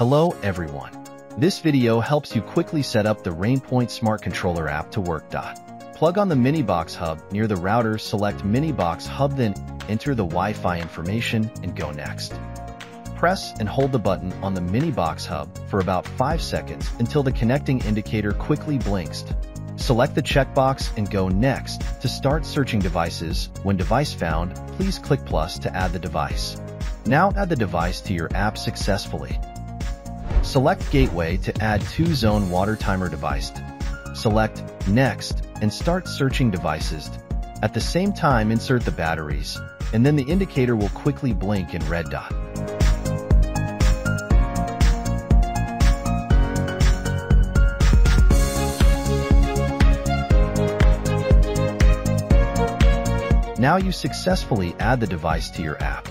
Hello everyone. This video helps you quickly set up the RainPoint Smart Controller app to work. Plug on the MiniBox hub near the router, select MiniBox hub, then enter the Wi-Fi information and go next. Press and hold the button on the MiniBox hub for about 5 seconds until the connecting indicator quickly blinks. Select the checkbox and go next to start searching devices. When device found, please click plus to add the device. Now add the device to your app successfully. Select Gateway to add two-zone water timer device. Select Next and start searching devices. At the same time, insert the batteries, and then the indicator will quickly blink in red dot. Now you successfully add the device to your app.